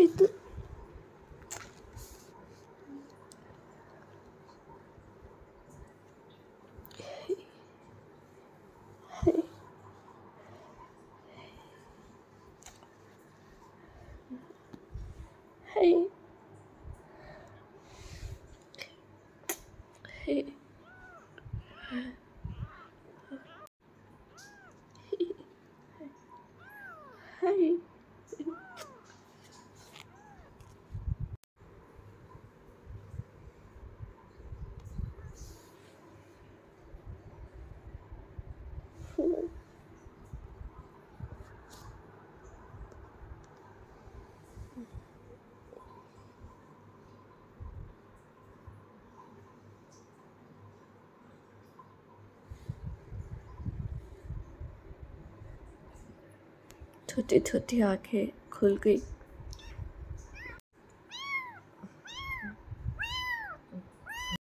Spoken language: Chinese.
嘿，嘿，嘿，嘿，嘿，嘿，嘿。छोटी छोटी आंखें खुल गई